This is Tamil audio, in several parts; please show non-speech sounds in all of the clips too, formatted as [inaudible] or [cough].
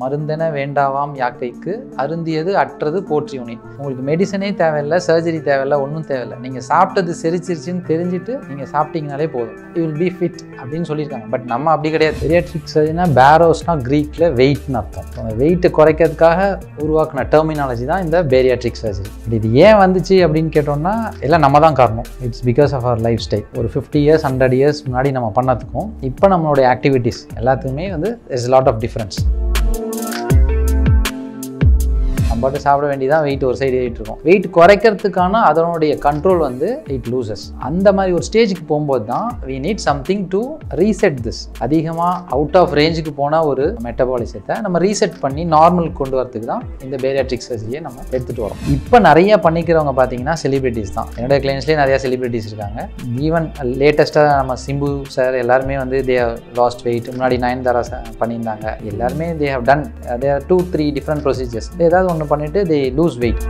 மருந்தென வேண்டாவாம் யாக்கைக்கு அருந்தியது அற்றது போற்றி உனி. உங்களுக்கு மெடிசனே தேவையில்லை சர்ஜரி தேவையில்லை ஒன்றும் தேவையில்லை. நீங்கள் சாப்பிட்டது செரிச்சிருச்சுன்னு தெரிஞ்சுட்டு நீங்கள் சாப்பிட்டீங்கனாலே போதும். யூ வில் பி ஃபிட் அப்படின்னு சொல்லியிருக்காங்க. பட் நம்ம அப்படி கிடையாது. பெரியாட்ரிக் சர்ஜரினா பேரோஸ்னா க்ரீக்கில் வெயிட்னு அர்த்தம். வெயிட்டை குறைக்கிறதுக்காக உருவாக்குன டெர்மினாலஜி தான் இந்த பேரியாட்ரிக் சர்ஜரி பட் இது ஏன் வந்துச்சு அப்படின்னு கேட்டோம்னா எல்லாம் நம்ம தான் காரணம். It's because of our lifestyle ஒரு ஃபிஃப்டி இயர்ஸ் ஹண்ட்ரட் இயர்ஸ் முன்னாடி நம்ம பண்ணதுக்கும் இப்போ நம்மளுடைய ஆக்டிவிட்டீஸ் எல்லாத்துக்குமே வந்து இஸ் லாட் ஆஃப் டிஃப்ரென்ஸ் நம்ம பாட்டு சாப்பிட வேண்டியதான் வெயிட் ஒரு சைடு ஏறிட்டு இருக்கும். வெயிட் குறைக்கிறதுக்கான அதனுடைய கண்ட்ரோல் வந்து இட் லூசஸ் அந்த மாதிரி ஒரு ஸ்டேஜுக்கு போகும்போது தான் we need something to reset this அதிகமாக அவுட் ஆஃப் ரேஞ்சுக்கு போன ஒரு மெட்டபாலிசத்தை நம்ம ரீசெட் பண்ணி நார்மல் கொண்டு வரதுக்கு தான் இந்த பேரியாட்ரிக் சர்ஜரியை நம்ம எடுத்துகிட்டு வரோம். இப்போ நிறைய பண்ணிக்கிறவங்க பார்த்தீங்கன்னா செலிபிரிட்டிஸ் தான். என்னோட கிளைண்ட்ஸ்லேயே நிறையா செலிபிரிட்டிஸ் இருக்காங்க. ஈவன் லேட்டஸ்ட்டாக நம்ம சிம்பு சார் எல்லாருமே வந்து தே லாஸ்ட் வெயிட் முன்னாடி நயன்தாரா சார் பண்ணியிருந்தாங்க. எல்லாருமே they have done their two three different procedures ஏதாவது ஒன்று பண்ணிவிட்டு they lose weight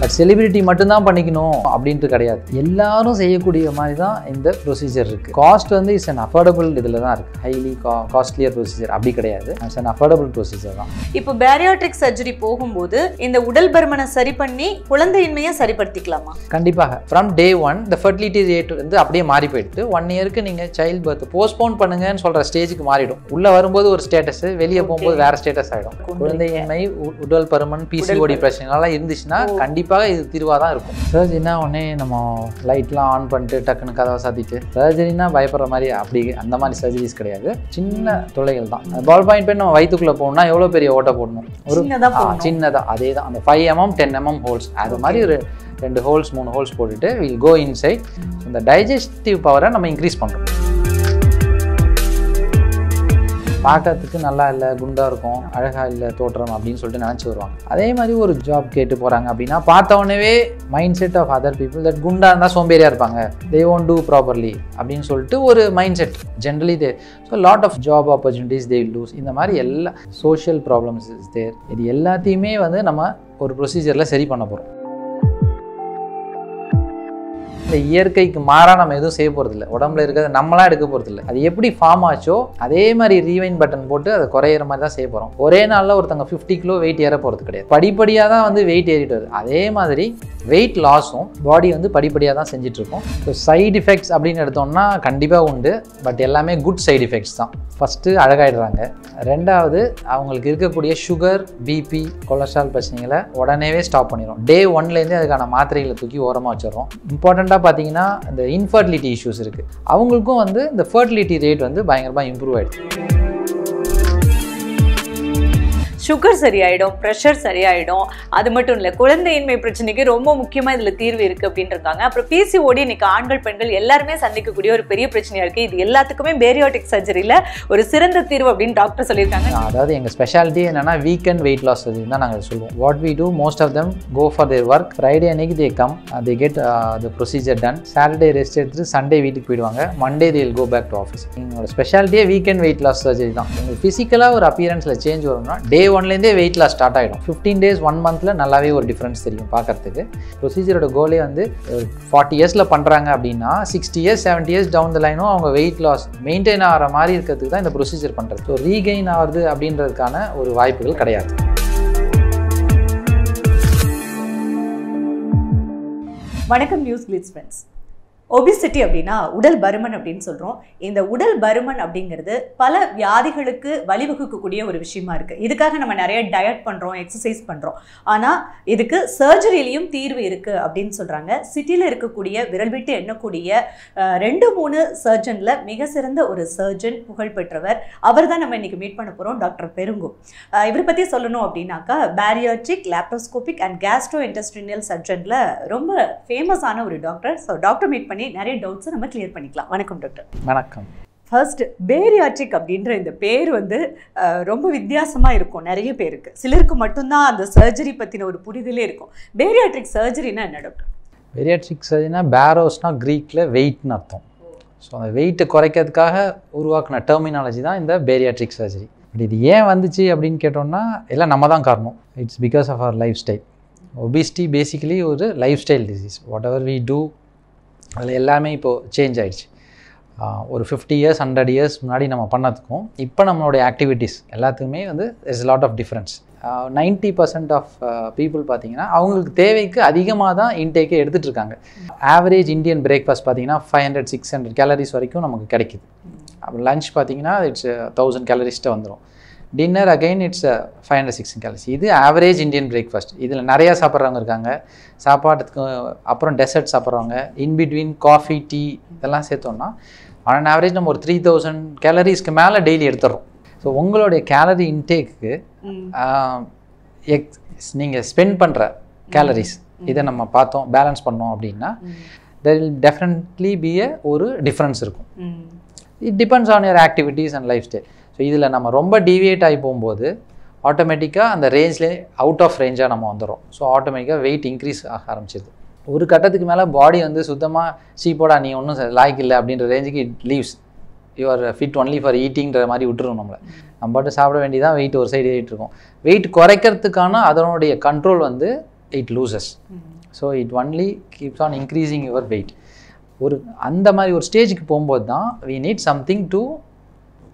but celebrity மட்டும்தான் பண்ணிக்கணும் அப்படின்ட்டு கிடையாது. எல்லாரும் செய்யக்கூடிய மாதிரி தான் இந்த ப்ரொசீஜர் இருக்குது காஸ்ட் வந்து இட்ஸ் அன் அஃபோர்டபுள் இதில் தான் இருக்குது ஹைலி கா காஸ்ட்லியர் ப்ரொசீஜர் அப்படி கிடையாது. இட்ஸ் அன் அஃபோர்டபுள் ப்ரொசீஜர் தான். இப்போ பேரியாட்ரிக் சர்ஜரி போகும்போது இந்த உடல் பருமனை சரி பண்ணி குழந்தையின்மையை சரிப்படுத்திக்கலாமா? கண்டிப்பாக. ஃப்ரம் டே ஒன் இந்த ஃபர்டிலிட்டி ரேட் வந்து அப்படியே மாறி போயிட்டு ஒன் இயருக்கு நீங்கள் சைல்ட் பர்த் போஸ்ட்போன் பண்ணுங்கன்னு சொல்கிற ஸ்டேஜுக்கு மாறிடும். உள்ளே வரும்போது ஒரு ஸ்டேட்டஸ் வெளியே போகும்போது வேற ஸ்டேட்டஸ் ஆகிடும் குழந்தையின்மை உடல் பருமன் பிசிஓடி பிரச்சனைலாம் இருந்துச்சுன்னா கண்டிப்பாக இது தீர்வாக தான் இருக்கும். சர்ஜரினா உடனே நம்ம லைட்லாம் ஆன் பண்ணிட்டு டக்குன்னு கதவை சாத்திட்டு சர்ஜரினா பயப்படுற மாதிரி அப்படி அந்த மாதிரி சர்ஜரிஸ் கிடையாது. சின்ன துளைகள் தான். பால் பாயிண்ட் பென் நம்ம வயிற்றுக்குள்ளே போகணும்னா எவ்வளோ பெரிய ஓட்டை போடணும்? ஒரு சின்னதா ஆ, போடணும். சின்னதா. அதே தான். அந்த five mm ten mm holes அது மாதிரி ஒரு ரெண்டு ஹோல்ஸ் மூணு ஹோல்ஸ் போட்டுட்டு வில் கோ இன்சைட் இந்த டைஜஸ்டிவ் பவரை நம்ம இன்க்ரீஸ் பண்ணுறோம் பார்க்கறதுக்கு நல்லா இல்லை குண்டாக இருக்கும் அழகாக இல்லை தோற்றம் அப்படின்னு சொல்லிட்டு நினச்சி வருவாங்க. அதே மாதிரி ஒரு ஜாப் கேட்டு போகிறாங்க அப்படின்னா பார்த்த உடனே mindset of other people that குண்டாக இருந்தால் சோம்பேறியாக இருப்பாங்க. தே ஓன் டூ ப்ராப்பர்லி அப்படின்னு சொல்லிட்டு ஒரு mindset generally they so lot of job opportunities they lose இந்த மாதிரி எல்லா சோஷியல் ப்ராப்ளம்ஸ் இஸ் தேர் இது எல்லாத்தையுமே வந்து நம்ம ஒரு ப்ரொசீஜரில் சரி பண்ண போகிறோம் இந்த இயற்கைக்கு மாறாக நம்ம எதுவும் செய்ய போகிறதில்ல உடம்புல இருக்கிறத நம்மளாம் எடுக்க போகிறதில்ல அது எப்படி ஃபார்ம் ஆச்சோ அதே மாதிரி ரீவைன் பட்டன் போட்டு அதை குறையிற மாதிரி தான் செய்ய போகிறோம் ஒரே நாளில் ஒருத்தங்க ஃபிஃப்டி கிலோ வெயிட் ஏற போகிறது கிடையாது. படிப்படியாக தான் வந்து வெயிட் ஏறிட்டு வருது. அதே மாதிரி வெயிட் லாஸும் பாடி வந்து படிப்படியாக தான் செஞ்சிட்ருக்கோம் ஸோ சைடு எஃபெக்ட்ஸ் அப்படின்னு எடுத்தோம்னா கண்டிப்பாக உண்டு. பட் எல்லாமே குட் சைடு எஃபெக்ட்ஸ் தான். ஃபஸ்ட்டு அழகாயிடுறாங்க. ரெண்டாவது அவங்களுக்கு இருக்கக்கூடிய சுகர் பிபி கொலஸ்ட்ரால் பிரச்சனைகளை உடனேவே ஸ்டாப் பண்ணிடும் டே ஒன்லேருந்தே அதுக்கான மாத்திரைகளை தூக்கி ஓரமாக வச்சிடறோம். இம்பார்ட்டண்ட்டாக பார்த்தீங்கன்னா இந்த இன்ஃபர்டிலிட்டி இஷ்யூஸ் இருக்குது அவங்களுக்கும் வந்து இந்த ஃபர்டிலிட்டி ரேட் வந்து பயங்கரமாக இம்ப்ரூவ் ஆகிடுச்சு சுகர் சரியாயிடும் ப்ரெஷர் சரியாயிடும். அது மட்டும் இல்லை குழந்தையின்மை பிரச்சனைக்கு ரொம்ப முக்கியமாக இதில் தீர்வு இருக்குது அப்படின்னு இருக்காங்க அப்புறம் பிசிஓடி இன்னைக்கு ஆண்கள் பெண்கள் எல்லாருமே சந்திக்கக்கூடிய ஒரு பெரிய பிரச்சனையாக இருக்குது இது எல்லாத்துக்குமே பேரியாட்டிக் சர்ஜரியில் ஒரு சிறந்த தீர்வு அப்படின்னு டாக்டர் சொல்லியிருக்காங்க. அதாவது எங்கள் ஸ்பெஷாலிட்டி என்னென்னா வீக்கெண்ட் வெயிட் லாஸ் தான் நாங்கள் சொல்லுவோம். What we do most of them go for their work Friday அன்னைக்கு they come they get the procedure done Saturday rest எடுத்துட்டு சண்டே வீட்டுக்கு போயிடுவாங்க. Monday they'll go back to office எங்களோட ஸ்பெஷாலிட்டியே வீக்கெண்ட் வெயிட் லாஸ் சர்ஜரி தான். உங்களுக்கு ஃபிசிக்கலாக ஒரு அப்பியரன்ஸில் சேஞ்ச் வரும்னா டே ஒன் ஒன்லேருந்தே வெயிட் லாஸ் ஸ்டார்ட் ஆகிடும் ஃபிஃப்டீன் டேஸ் ஒன் மந்த்தில் நல்லாவே ஒரு டிஃப்ரென்ஸ் தெரியும் பார்க்குறதுக்கு. ப்ரொசீஜரோட கோலே வந்து ஃபார்ட்டி இயர்ஸில் பண்ணுறாங்க அப்படின்னா sixty years seventy years down the லைனும் அவங்க வெயிட் லாஸ் மெயின்டைன் ஆகிற மாதிரி இருக்கிறதுக்கு தான் இந்த ப்ரொசீஜர் பண்ணுறது ஸோ ரீகெயின் ஆகுது அப்படின்றதுக்கான ஒரு வாய்ப்புகள் கிடையாது. வணக்கம் நியூஸ் கிளிட்ஸ் ஃப்ரெண்ட்ஸ் ஒபிசிட்டி அப்படின்னா உடல் பருமன் அப்படின்னு சொல்கிறோம் இந்த உடல் பருமன் அப்படிங்கிறது பல வியாதிகளுக்கு வழிவகுக்கக்கூடிய ஒரு விஷயமா இருக்குது இதுக்காக நம்ம நிறைய டயட் பண்ணுறோம் எக்ஸசைஸ் பண்ணுறோம் ஆனால் இதுக்கு சர்ஜரியிலையும் தீர்வு இருக்குது அப்படின்னு சொல்கிறாங்க சிட்டியில் இருக்கக்கூடிய விரல் விட்டு எண்ணக்கூடிய ரெண்டு மூணு சர்ஜனில் மிக சிறந்த ஒரு சர்ஜன் புகழ்பெற்றவர் அவர் தான் நம்ம இன்னைக்கு மீட் பண்ண போகிறோம் டாக்டர் பெருங்கு. இவரை பற்றி சொல்லணும் அப்படின்னாக்கா bariatric laparoscopic and gastro industrial சர்ஜனில் ரொம்ப ஃபேமஸான ஒரு டாக்டர் ஸோ டாக்டர் மீட் பண்ணி நிறைய டவுட்ஸை நம்ம கிளியர் பண்ணிக்கலாம். வணக்கம் டாக்டர் வணக்கம். ஃபர்ஸ்ட் பேரியாட்ரிக் அப்படின்ற இந்த பேர் வந்து ரொம்ப வித்தியாசமாக இருக்கும் நிறைய பேருக்கு. சிலருக்கு மட்டும்தான் அந்த சர்ஜரி பற்றின ஒரு புரிதலே இருக்கும். பேரியாட்ரிக் சர்ஜரினா என்ன டாக்டர் பெரியாட்ரிக் சர்ஜரினா பேரோஸ்னா க்ரீக்கில் வெயிட்னு அர்த்தம். ஸோ அந்த வெயிட்டை குறைக்கிறதுக்காக உருவாக்குன டெர்மினாலஜி தான் இந்த பேரியாட்ரிக் சர்ஜரி பட் இது ஏன் வந்துச்சு அப்படின்னு கேட்டோம்னா எல்லாம் நம்ம தான் காரணம். It's because of our lifestyle obesity basically ஒரு lifestyle disease whatever we do அதில் எல்லாமே இப்போது சேஞ்ச் ஆகிடுச்சு ஒரு ஃபிஃப்டி இயர்ஸ் ஹண்ட்ரட் இயர்ஸ் முன்னாடி நம்ம பண்ணதுக்கும் இப்போ நம்மளுடைய ஆக்டிவிட்டீஸ் எல்லாத்துக்குமே வந்து is lot of difference ninety percent of people பார்த்தீங்கன்னா அவங்களுக்கு தேவைக்கு அதிகமாக தான் இன்டேக்கே எடுத்துகிட்டு இருக்காங்க ஆவரேஜ் இந்தியன் பிரேக்ஃபாஸ்ட் பார்த்தீங்கன்னா five hundred six hundred calories வரைக்கும் நமக்கு கிடைக்குது. அப்புறம் லஞ்ச் பார்த்தீங்கன்னா இட்ஸ் தௌசண்ட் கேலரிஸ்ட்டு வந்துடும் dinner again it's five hundred sixty calories இது ஆவரேஜ் இந்தியன் பிரேக்ஃபாஸ்ட் இதில் நிறையா சாப்பிட்றவங்க இருக்காங்க. சாப்பாட்டுக்கு அப்புறம் டெசர்ட் சாப்பிட்றவங்க. இன் பிட்வீன் காஃபி டீ இதெல்லாம் சேர்த்தோம்னா ஆன் ஆவரேஜ் நம்ம ஒரு த்ரீ தௌசண்ட் கேலரிஸ்க்கு மேலே டெய்லி எடுத்துடுறோம். ஸோ உங்களுடைய கேலரி இன்டேக்கு எக்ஸ் நீங்கள் ஸ்பெண்ட் பண்ணுற கேலரிஸ் இதை நம்ம பார்த்தோம் பேலன்ஸ் பண்ணோம் அப்படின்னா தெர் வில் டெஃபினெட்லி பி ஒரு டிஃப்ரென்ஸ் இருக்கும். It depends on your activities and lifestyle so இதில் நம்ம ரொம்ப டீவியேட் ஆகி போகும்போது ஆட்டோமேட்டிக்காக அந்த ரேஞ்ச்லேயே அவுட் ஆஃப் ரேஞ்சாக நம்ம வந்துடும் ஸோ ஆட்டோமேட்டிக்காக வெயிட் இன்க்ரீஸ் ஆக ஆரம்பிச்சிது ஒரு கட்டத்துக்கு மேலே பாடி வந்து சுத்தமாக சீப்போடா நீ ஒன்றும் லாய்க்கு இல்லை அப்படின்ற ரேஞ்சுக்கு it leaves you are fit only for ஈட்டிங்கிற மாதிரி விட்டுரும் நம்மளை. நம்ம பாட்டு சாப்பிட வேண்டியதான் வெயிட் ஒரு சைடு ஏறிட்டு இருக்கும். வெயிட் குறைக்கிறதுக்கான அதனுடைய கண்ட்ரோல் வந்து it loses so it only keeps on increasing your weight ஒரு அந்த மாதிரி ஒரு ஸ்டேஜுக்கு போகும்போது தான் we need something to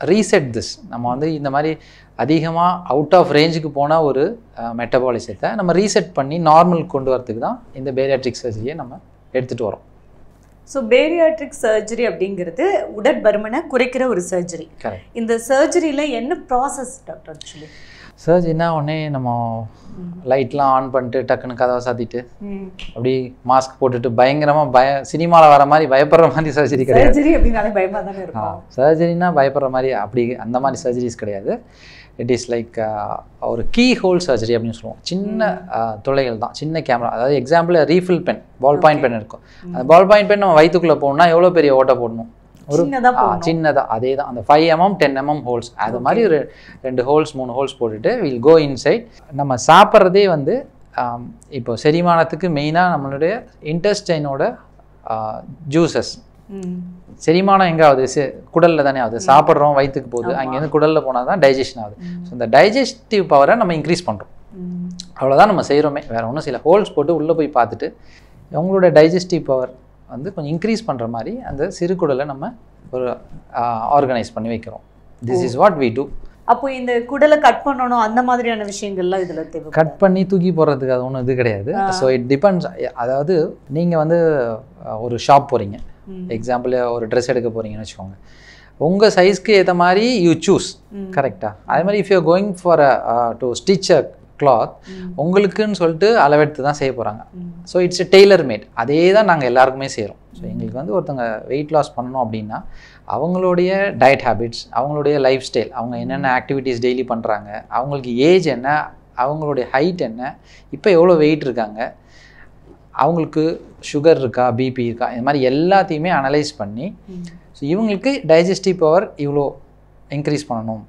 reset this நம்ம வந்து இந்த மாதிரி அதிகமாக அவுட் ஆஃப் ரேஞ்சுக்கு போன ஒரு மெட்டபாலிசத்தை நம்ம ரீசெட் பண்ணி நார்மல் கொண்டு வரதுக்கு தான் இந்த பேரியாட்ரிக் சர்ஜரியை நம்ம எடுத்துகிட்டு வரோம். ஸோ பேரியாட்ரிக் சர்ஜரி அப்படிங்கிறது உடற்பருமனை குறைக்கிற ஒரு சர்ஜரி இந்த சர்ஜரியில் என்ன ப்ராசஸ் டாக்டர் ஆக்சுவலி சர்ஜரினா உடனே நம்ம லைட்லாம் ஆன் பண்ணிட்டு டக்குன்னு கதவை சாத்திட்டு அப்படி மாஸ்க் போட்டுட்டு பயங்கரமாக பய சினிமாவில் வர மாதிரி பயப்படுற மாதிரி சர்ஜரி கிடையாது. சர்ஜரினா பயப்படுற மாதிரி அப்படி அந்த மாதிரி சர்ஜரிஸ் கிடையாது. இட் இஸ் லைக் ஒரு கீ ஹோல் சர்ஜரி அப்படின்னு சொல்லுவோம். சின்ன துளைகள் தான். சின்ன கேமரா அதாவது example refill pen ballpoint pen இருக்கும். அந்த பால் பாயிண்ட் பென் நம்ம வயிற்றுக்குள்ளே போகணும்னா எவ்வளோ பெரிய ஓட்டை போடணும்? ஒரு சின்னதா ஆ, சின்னதா அதே தான் அந்த five mm ten mm holes அது மாதிரி ஒரு ரெண்டு ஹோல்ஸ் மூணு ஹோல்ஸ் போட்டுட்டு வில் கோ இன்சைட் நம்ம சாப்பிட்றதே வந்து இப்போ செரிமானத்துக்கு மெயினாக நம்மளுடைய இன்டெஸ்டைனோட ஜூசஸ். செரிமானம் எங்கே ஆகுது? குடலில் தானே ஆகுது. சாப்பிட்றோம் வயிற்றுக்கு போகுது. அங்கேருந்து குடலில் போனால் தான் டைஜஷன் ஆகுது ஸோ இந்த டைஜஸ்டிவ் பவரை நம்ம இன்க்ரீஸ் பண்ணுறோம். அவ்வளோதான் நம்ம செய்கிறோமே வேறு ஒன்றும் சில ஹோல்ஸ் போட்டு உள்ளே போய் பார்த்துட்டு உங்களோட டைஜஸ்டிவ் பவர் வந்து கொஞ்சம் இன்க்ரீஸ் பண்ணுற மாதிரி அந்த சிறுகுடலை நம்ம ஒரு ஆர்கனைஸ் பண்ணி வைக்கிறோம். This is what we do அப்போ இந்த குடலை கட் பண்ணணும் அந்த மாதிரியான விஷயங்கள்லாம் இதுல தேவை கட் பண்ணி தூக்கி போடுறதுக்கு அது ஒன்றும் இது கிடையாது. ஸோ இட் டிபெண்ட்ஸ் அதாவது நீங்கள் வந்து ஒரு ஷாப் போகிறீங்க. எக்ஸாம்பிள் ஒரு ட்ரெஸ் எடுக்க போகிறீங்கன்னு வச்சுக்கோங்க. உங்கள் சைஸ்க்கு ஏற்ற மாதிரி யூ சூஸ். கரெக்டாக அதே மாதிரி if you going for to stitch a cloth. உங்களுக்குன்னு சொல்லிட்டு அளவெடுத்து தான் செய்ய போகிறாங்க. So it's a tailor made அதே தான் நாங்கள் எல்லாருக்குமே செய்கிறோம் ஸோ எங்களுக்கு வந்து ஒருத்தவங்க வெயிட் லாஸ் பண்ணணும் அப்படின்னா அவங்களுடைய டயட் ஹேபிட்ஸ் அவங்களுடைய லைஃப் ஸ்டைல் அவங்க என்னென்ன ஆக்டிவிட்டீஸ் டெய்லி பண்ணுறாங்க அவங்களுக்கு ஏஜ் என்ன அவங்களுடைய ஹைட் என்ன இப்போ எவ்வளோ வெயிட் இருக்காங்க அவங்களுக்கு சுகர் இருக்கா பிபி இருக்கா இந்த மாதிரி எல்லாத்தையுமே அனலைஸ் பண்ணி. ஸோ இவங்களுக்கு டைஜஸ்டிவ் பவர் இவ்வளோ இன்க்ரீஸ் பண்ணணும்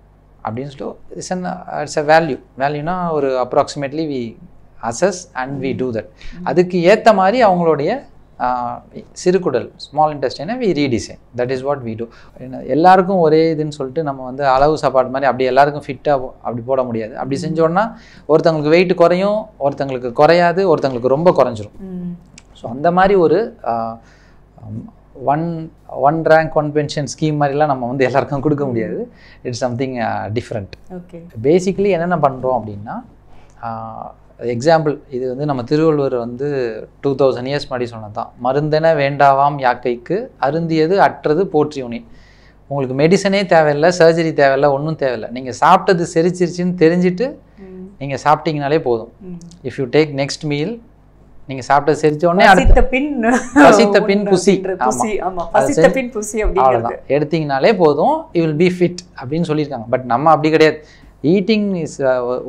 அப்படின்னு சொல்லிட்டு it's an it's a value வேல்யூனா ஒரு approximately we assess and we do that அதுக்கு ஏற்ற மாதிரி அவங்களுடைய சிறுகுடல் small இன்டெஸ்டைனை we redesign that is what we do எல்லாருக்கும் ஒரே இதுன்னு சொல்லிட்டு நம்ம வந்து அளவு சாப்பாடு மாதிரி அப்படி எல்லாருக்கும் ஃபிட்டாக அப்படி போட முடியாது. அப்படி செஞ்சோன்னா ஒருத்தங்களுக்கு வெயிட் குறையும் ஒருத்தங்களுக்கு குறையாது ஒருத்தங்களுக்கு ரொம்ப குறைஞ்சிரும். ஸோ அந்த மாதிரி ஒரு one one rank one pension scheme மாதிரிலாம் நம்ம வந்து எல்லாருக்கும் கொடுக்க முடியாது. It's something different okay basically என்னென்ன பண்ணுறோம் அப்படின்னா எக்ஸாம்பிள் இது வந்து நம்ம திருவள்ளுவர் வந்து டூ தௌசண்ட் இயர்ஸ் முன்னாடி சொன்னது தான் மருந்தென வேண்டாவாம் யாக்கைக்கு அருந்தியது அற்றது போற்றி உனி உங்களுக்கு மெடிசனே தேவையில்லை சர்ஜரி தேவையில்லை ஒன்றும் தேவையில்லை. நீங்கள் சாப்பிட்டது செரிச்சிருச்சுன்னு தெரிஞ்சுட்டு. நீங்கள் சாப்பிட்டீங்கனாலே போதும். If you take next meal நீங்கள் சாப்பிட்டது செரிச்ச உடனே அடுத்த பின் பசித்த பின் புசி. புசி. ஆமா. பசித்த பின் புசி அப்படிங்கிறது. எடுத்தீங்கனாலே போதும். யூ வில் பி ஃபிட் அப்படின்னு சொல்லியிருக்காங்க. பட் நம்ம அப்படி கிடையாது. ஈட்டிங் இஸ்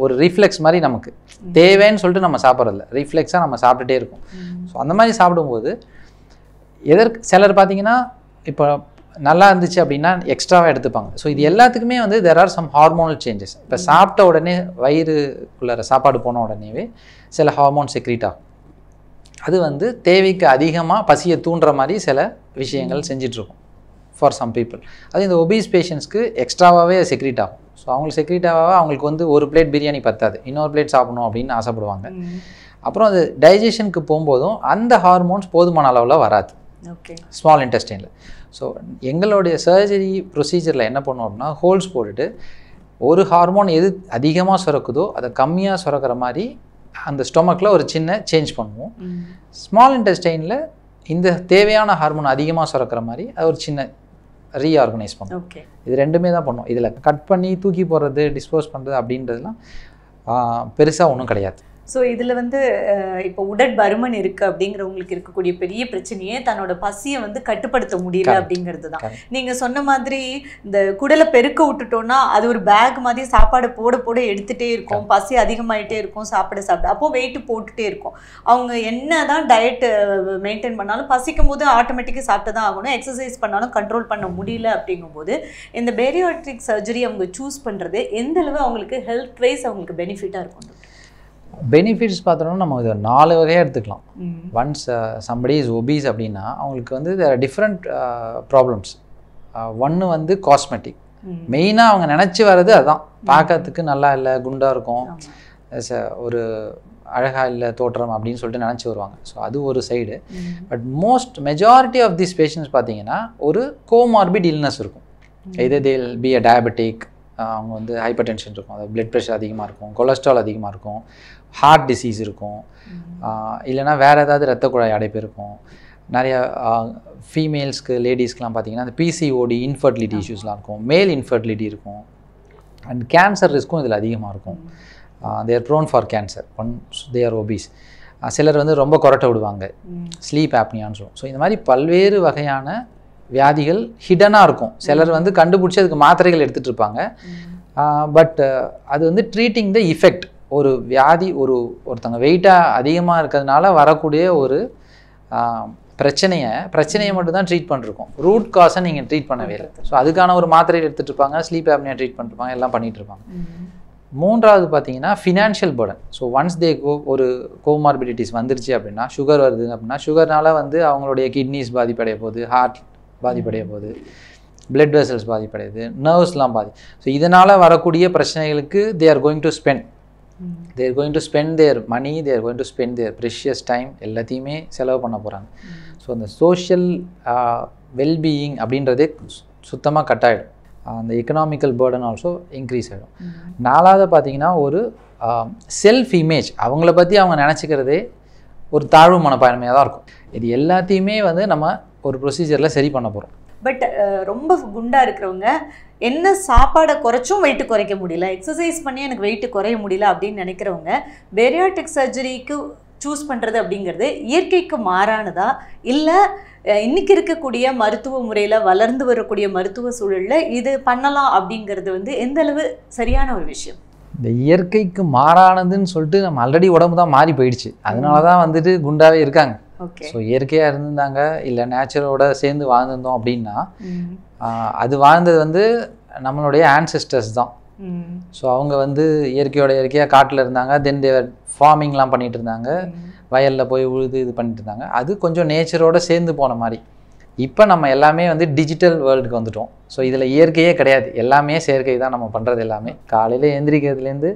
ஒரு ரிஃப்ளெக்ஸ் மாதிரி நமக்கு. தேவைன்னு சொல்லிட்டு நம்ம சாப்பிட்றதில்ல. ரிஃப்ளெக்ஸாக நம்ம சாப்பிட்டுட்டே இருக்கோம். ஸோ அந்த மாதிரி சாப்பிடும்போது எதற்கு சிலர் பார்த்தீங்கன்னா இப்போ நல்லா இருந்துச்சு அப்படின்னா எக்ஸ்ட்ராவாக எடுத்துப்பாங்க. ஸோ இது எல்லாத்துக்குமே வந்து there are some hormonal changes இப்போ சாப்பிட்ட உடனே வயிறுக்குள்ளார சாப்பாடு போன உடனேவே சில ஹார்மோன் செக்ரீட் ஆகும். அது வந்து தேவைக்கு அதிகமாக பசியை தூண்டுற மாதிரி சில விஷயங்கள் செஞ்சிட்ருக்கும் ஃபார் சம் பீப்புள் அது இந்த ஒபீஸ் பேஷண்ட்ஸ்க்கு எக்ஸ்ட்ராவாகவே செக்ரீட் ஆகும். ஸோ அவங்களுக்கு செக்ரீட் ஆக அவங்களுக்கு வந்து ஒரு பிளேட் பிரியாணி பத்தாது. இன்னொரு பிளேட் சாப்பிடணும் அப்படின்னு ஆசைப்படுவாங்க. அப்புறம் அது டைஜஷனுக்கு போகும்போதும் அந்த ஹார்மோன்ஸ் போதுமான அளவில் வராது. ஓகே. ஸ்மால் இன்டெஸ்டைனில் ஸோ எங்களுடைய சர்ஜரி ப்ரொசீஜரில் என்ன பண்ணுவோம் அப்படின்னா ஹோல்ஸ் போட்டுட்டு ஒரு ஹார்மோன் எது அதிகமாக சுரக்குதோ அதை கம்மியாக சுரக்கிற மாதிரி அந்த ஸ்டொமக்கில் ஒரு சின்ன சேஞ்ச் பண்ணுவோம். ஸ்மால் இன்டெஸ்டைனில் இந்த தேவையான ஹார்மோன் அதிகமாக சுரக்கிற மாதிரி அது ஒரு சின்ன ரீஆர்கனைஸ் பண்ணுவோம். இது ரெண்டுமே தான் பண்ணுவோம். இதில் கட் பண்ணி தூக்கி போடுறது டிஸ்போஸ் பண்ணுறது அப்படின்றதுலாம் பெருசாக ஒன்றும் கிடையாது. ஸோ இதில் வந்து இப்போ உடற்பருமன் இருக்கு அப்படிங்கிறவங்களுக்கு இருக்கக்கூடிய பெரிய பிரச்சனையே தன்னோட பசியை வந்து கட்டுப்படுத்த முடியல. அப்படிங்கிறது தான். Correct. நீங்க சொன்ன மாதிரி இந்த குடலை பெருக்க விட்டுட்டோம்னா அது ஒரு பேக் மாதிரி சாப்பாடு போட போட எடுத்துட்டே இருக்கும். பசி அதிகமாயிட்டே இருக்கும் சாப்பிட சாப்பிட. அப்போ வெயிட் போட்டுட்டே இருக்கும். அவங்க என்னதான் டயட் மெயின்டைன் பண்ணாலும் பசிக்கும் போது ஆட்டோமேட்டிக்காக சாப்பிட்டு தான் ஆகணும். எக்ஸசைஸ் பண்ணாலும் கண்ட்ரோல் பண்ண முடியல அப்படிங்கும்போது இந்த பேரியாட்ரிக் சர்ஜரி அவங்க சூஸ் பண்றது எந்த அளவு அவங்களுக்கு ஹெல்த் வைஸ் அவங்களுக்கு பெனிஃபிட்டாக இருக்கும்? பெனிஃபிட்ஸ் பார்த்தோம்னா நம்ம இதை நாலு வகையாக எடுத்துக்கலாம். ஒன்ஸ் சம்படி இஸ் ஒபீஸ் அப்படின்னா அவங்களுக்கு வந்து டிஃப்ரெண்ட் ப்ராப்ளம்ஸ் ஒன்று வந்து காஸ்மெட்டிக். மெயினாக அவங்க நினச்சி வர்றது அதான். பார்க்கறதுக்கு நல்லா இல்லை குண்டாக இருக்கும். ஒரு அழகா இல்லை தோற்றம் அப்படின்னு சொல்லிட்டு நினச்சி வருவாங்க. ஸோ அது ஒரு side. But most majority of this patients பார்த்தீங்கன்னா ஒரு கோமார்பிட் இல்னஸ் இருக்கும். இது தேல் பி அ டயபெட்டிக் அவங்க வந்து ஹைப்பர் டென்ஷன் இருக்கும். அதாவது பிளட் ப்ரெஷர் அதிகமாக இருக்கும் கொலஸ்ட்ரால் அதிகமாக இருக்கும். ஹார்ட் டிசீஸ் இருக்கும். ஆஹ் இல்லைன்னா வேறு ஏதாவது ரத்த குழாய் அடைப்பு இருக்கும். நிறைய ஃபீமேல்ஸ்க்கு லேடிஸ்க்குலாம் பார்த்தீங்கன்னா அந்த பிசிஓடி இன்ஃபர்டிலிட்டி இஷ்யூஸ்லாம் இருக்கும். மேல் இன்ஃபர்டிலிட்டி இருக்கும். அண்ட் கேன்சர் ரிஸ்க்கும் இதில் அதிகமாக இருக்கும். They're prone for cancer one they're obese சிலர் வந்து ரொம்ப கொரட்டை விடுவாங்க. ஸ்லீப் ஆப்னியான்னு சொல்லுவோம். ஸோ இந்த மாதிரி பல்வேறு வகையான வியாதிகள் ஹிடனாக இருக்கும். சிலர் வந்து கண்டுபிடிச்சி அதுக்கு மாத்திரைகள் எடுத்துகிட்டு இருப்பாங்க. பட் அது வந்து ட்ரீட்டிங் த இஃபெக்ட் ஒரு வியாதி ஒரு ஒருத்தங்க வெயிட்டாக அதிகமாக இருக்கிறதுனால வரக்கூடிய ஒரு பிரச்சனையை பிரச்சனையை மட்டும் தான் ட்ரீட் பண்ணிருக்கோம் ரூட் காஸை நீங்கள் ட்ரீட் பண்ணவே இல்லை. ஸோ அதுக்கான ஒரு மாத்திரை எடுத்துகிட்டு இருப்பாங்க ஸ்லீப் ஆப்னியா ட்ரீட் பண்ணிருப்பாங்க எல்லாம் பண்ணிட்டு இருப்பாங்க. மூன்றாவது பார்த்தீங்கன்னா financial burden. So once they go ஒரு கோமார்பிடிட்டிஸ் வந்துருச்சு அப்படின்னா சுகர் வருது அப்படின்னா சுகர்னால வந்து அவங்களுடைய கிட்னிஸ் பாதிப்படைய போகுது ஹார்ட் பாதிப்படைய போகுது பிளட் வெசல்ஸ் பாதிப்படையுது நர்வ்ஸ்லாம் பாதி ஸோ இதனால் வரக்கூடிய பிரச்சனைகளுக்கு they are going to spend. They're going to spend their money they're going to spend their precious time எல்லாத்தையுமே செலவு பண்ண போகிறாங்க ஸோ அந்த சோஷியல் வெல்பீயிங் அப்படின்றதே சுத்தமாக கட் ஆகிடும் அந்த எக்கனாமிக்கல் burden ஆல்சோ இன்க்ரீஸ் ஆகிடும். நாலாவது பார்த்தீங்கன்னா ஒரு செல்ஃப் இமேஜ் அவங்கள பற்றி அவங்க நினச்சிக்கிறதே ஒரு தாழ்வு மனப்பான்மையாக தான் இருக்கும். இது எல்லாத்தையுமே வந்து நம்ம ஒரு ப்ரொசீஜரில் சரி பண்ண போகிறோம் பட் uh, ரொம்ப குண்டாக இருக்கிறவங்க என்ன சாப்பாடை குறைச்சும் வெயிட் குறைக்க முடியல. எக்ஸசைஸ் பண்ணி எனக்கு வெயிட் குறைய முடியல அப்படின்னு நினைக்கிறவங்க பெரியாட்டிக் சர்ஜரிக்கு சூஸ் பண்ணுறது அப்படிங்கிறது இயற்கைக்கு மாறானதா? இல்லை இன்னைக்கு இருக்கக்கூடிய மருத்துவ முறையில் வளர்ந்து வரக்கூடிய மருத்துவ சூழலில் இது பண்ணலாம் அப்படிங்கிறது வந்து எந்த அளவு சரியான ஒரு விஷயம்? இந்த இயற்கைக்கு மாறானதுன்னு சொல்லிட்டு நம்ம ஆல்ரெடி உடம்பு தான் மாறி போயிடுச்சு. அதனால தான் வந்துட்டு குண்டாவே இருக்காங்க. ஸோ இயற்கையாக இருந்திருந்தாங்க இல்லை நேச்சரோட சேர்ந்து வாழ்ந்திருந்தோம் அப்படின்னா அது வாழ்ந்தது வந்து நம்மளுடைய ஆன்செஸ்டர்ஸ் தான். ஸோ அவங்க வந்து இயற்கையோட இயற்கையாக காட்டில் இருந்தாங்க தென் தேவர் ஃபார்மிங்லாம் பண்ணிட்டு இருந்தாங்க வயலில் போய் உழுது இது பண்ணிட்டு இருந்தாங்க. அது கொஞ்சம் நேச்சரோட சேர்ந்து போன மாதிரி. இப்போ நம்ம எல்லாமே வந்து டிஜிட்டல் வேர்ல்டுக்கு வந்துட்டோம். ஸோ இதில் இயற்கையே கிடையாது. எல்லாமே செயற்கை தான் நம்ம பண்ணுறது எல்லாமே. காலையில் எந்திரிக்கிறதுலேருந்து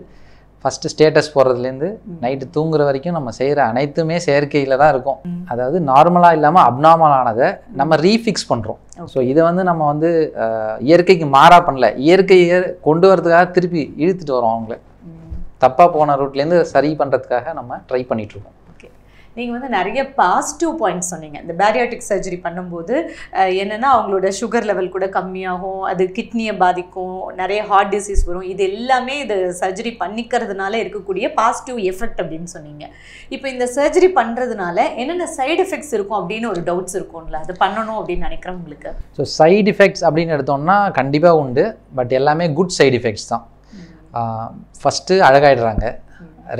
ஃபஸ்ட்டு ஸ்டேட்டஸ் போடுறதுலேருந்து நைட்டு தூங்குற வரைக்கும் நம்ம செய்கிற அனைத்துமே செயற்கையில் தான் இருக்கும். அதாவது நார்மலாக இல்லாமல் அப்நார்மலானதை நம்ம ரீஃபிக்ஸ் பண்ணுறோம் ஸோ இதை வந்து நம்ம வந்து இயற்கைக்கு மாறா பண்ணல. இயற்கையை கொண்டு வரதுக்காக திருப்பி இழுத்துட்டு வரோம் அவங்கள. தப்பாக போன ரூட்லேருந்து சரி பண்ணுறதுக்காக நம்ம ட்ரை ஓகே நீங்கள் வந்து நிறைய பாசிட்டிவ் பாயிண்ட்ஸ் சொன்னீங்க. இந்த பேரியாட்டிக் சர்ஜரி பண்ணும்போது என்னன்னா அவங்களோட சுகர் லெவல் கூட கம்மியாகும் அது கிட்னியை பாதிக்கும் நிறைய ஹார்ட் டிசீஸ் வரும். இது எல்லாமே இது சர்ஜரி பண்ணிக்கிறதுனால இருக்கக்கூடிய பாசிட்டிவ் எஃபெக்ட் அப்படின்னு சொன்னீங்க. இப்போ இந்த சர்ஜரி பண்ணுறதுனால என்னென்ன சைடு எஃபெக்ட்ஸ் இருக்கும் அப்படின்னு ஒரு டவுட்ஸ் இருக்கும்ல. அது பண்ணணும் அப்படின்னு நினைக்கிறவங்களுக்கு ஸோ சைடு எஃபெக்ட்ஸ் அப்படின்னு எடுத்தோம்னா கண்டிப்பாக உண்டு. பட் எல்லாமே குட் சைடு எஃபெக்ட்ஸ் தான். ஃபஸ்ட்டு அழகாயிடுறாங்க.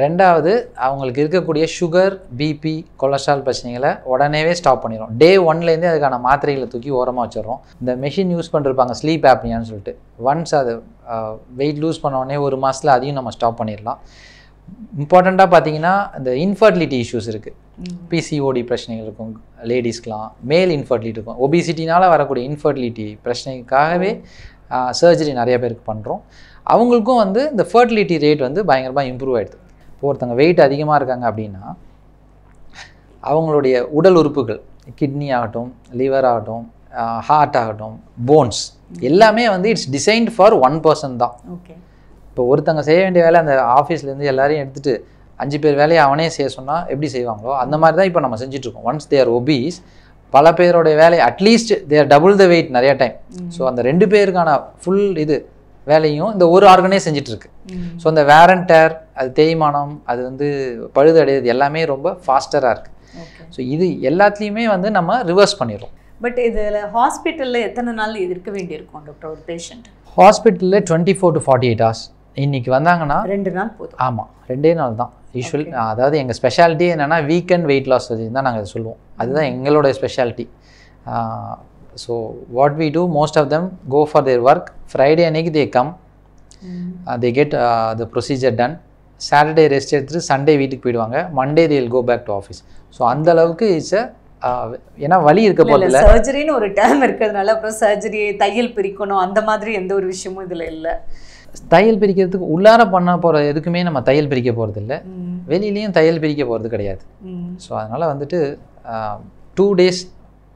ரெண்டாவது அவங்களுக்கு இருக்கக்கூடிய சுகர் பிபி கொலஸ்ட்ரால் பிரச்சனைகளை உடனேவே ஸ்டாப் பண்ணிடும் டே ஒன்லேருந்தே அதுக்கான மாத்திரைகளை தூக்கி ஓரமாக வச்சிடுறோம். இந்த மெஷின் யூஸ் பண்ணிருப்பாங்க ஸ்லீப் ஆப்னியான்னு சொல்லிட்டு. ஒன்ஸ் அது வெயிட் லூஸ் பண்ண உடனே ஒரு மாதத்தில் அதையும் நம்ம ஸ்டாப் பண்ணிடலாம். இம்பார்ட்டண்ட்டாக பார்த்தீங்கன்னா இந்த இன்ஃபர்டிலிட்டி இஷ்யூஸ் இருக்குது பிசிஓடி பிரச்சனைகள் இருக்கும் லேடிஸ்க்கெலாம் மேல் இன்ஃபர்டிலிட்டி இருக்கும். ஒபிசிட்டினால வரக்கூடிய இன்ஃபர்டிலிட்டி பிரச்சனைக்காகவே சர்ஜரி நிறைய பேருக்கு பண்ணுறோம் அவங்களுக்கும் வந்து இந்த ஃபர்டிலிட்டி ரேட் வந்து பயங்கரமாக இம்ப்ரூவ் ஆகிடுது இப்போ ஒருத்தங்க வெயிட் அதிகமாக இருக்காங்க அப்படின்னா அவங்களுடைய உடல் உறுப்புகள் கிட்னி ஆகட்டும் லிவர் ஆகட்டும் ஹார்ட் ஆகட்டும் போன்ஸ் எல்லாமே வந்து it's designed for one person தான். ஓகே இப்போ ஒருத்தங்க செய்ய வேண்டிய வேலை அந்த ஆஃபீஸ்லேருந்து எல்லாரையும் எடுத்துட்டு அஞ்சு பேர் வேலையை அவனே செய்ய சொன்னால் எப்படி செய்வாங்களோ அந்த மாதிரி தான் இப்போ நம்ம செஞ்சுட்டு இருக்கோம். ஒன்ஸ் தேர் ஒபீஸ் பல பேரோடைய வேலையை at least their double the weight நிறைய டைம் ஸோ அந்த ரெண்டு பேருக்கான ஃபுல் இது வேலையும் இந்த ஒரு ஆர்கனே செஞ்சுட்டு இருக்கு ஸோ அந்த வேரண்டர் அது தேய்மானம் அது வந்து பழுதடையுது எல்லாமே ரொம்ப ஃபாஸ்டராக இருக்குது ஸோ இது எல்லாத்துலேயுமே வந்து நம்ம ரிவர்ஸ் பண்ணிடுறோம். பட் இதில் ஹாஸ்பிட்டலில் எத்தனை நாள் இருக்க வேண்டியிருக்கும் டாக்டர் ஒரு பேஷண்ட் ஹாஸ்பிட்டலில் twenty four to forty eight hours இன்னைக்கு வந்தாங்கன்னா ரெண்டு நாள் போதும். ஆமாம் ரெண்டே நாள் தான். யூஸ்வல் அதாவது எங்கள் ஸ்பெஷாலிட்டி என்னென்னா வீக்கெண்ட் வெயிட் லாஸ் தான் நாங்கள் சொல்லுவோம். அதுதான் எங்களோட speciality so what we do most of them go for their work Friday அன்னைக்கு they come they get the procedure done Saturday rest எடுத்துட்டு சண்டே வீட்டுக்கு போயிடுவாங்க. Monday they will go back to office so அந்த அளவுக்கு இட்ஸ் ஏன்னா வலி இருக்க போதில்ல சர்ஜரின்னு ஒரு டேர்ம் இருக்கிறதுனால அப்புறம் சர்ஜரி தையல் பிரிக்கணும் அந்த மாதிரி எந்த ஒரு விஷயமும் இதில் இல்லை. தையல் பிரிக்கிறதுக்கு உள்ளார பண்ண போகிற எதுக்குமே நம்ம தையல் பிரிக்க போகிறது இல்லை வெளியிலையும் தையல் பிரிக்க போகிறது கிடையாது. ஸோ அதனால் வந்துட்டு two days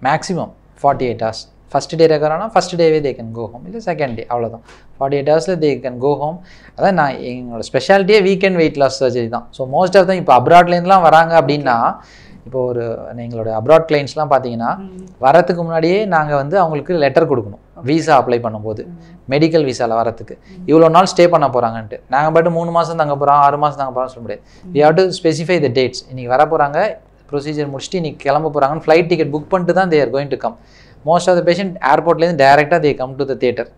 maximum forty eight hours first day ரெக்கரானா first டேவே தே கேன் கோ ஹோம் இல்லை செகண்ட் டே அவ்வளோதான் ஃபார்ட்டி எயிட் ஹவர்ஸில் தே கேன் கோ ஹோம் அதான் நான் எங்களோட ஸ்பெஷாலிட்டியே வீக்கெண்ட் வெயிட் லாஸ் சர்ஜரி தான். ஸோ மோஸ்ட் ஆஃப் தான் இப்போ அப்ராட்லேருந்துலாம் வராங்க அப்படின்னா இப்போ ஒரு எங்களோட அப்ராட் கிளைண்ட்ஸ்லாம் பார்த்தீங்கன்னா வரத்துக்கு முன்னாடியே நாங்கள் வந்து அவங்களுக்கு லெட்டர் கொடுக்கணும். விசா அப்ளை பண்ணும்போது. மெடிக்கல் விசாவில் வரத்துக்கு. இவ்வளோ நாள் ஸ்டே பண்ண போகிறாங்கன்ட்டு நாங்கள் பாட்டு மூணு மாதம் தங்க போகிறோம் ஆறு மாதம் தங்க போகிறோம் சொல்ல முடியாது. We have to specify the dates இன்றைக்கி வர போகிறாங்க ப்ரொசீஜர் முடிச்சுட்டு இன்றைக்கி கிளம்ப போகிறாங்கன்னு ஃப்ளைட் டிக்கெட் புக் பண்ணிட்டு தான் they're going to come most of the patient ஏர்போர்ட்லேருந்து டேரெக்டாக they come to the theatre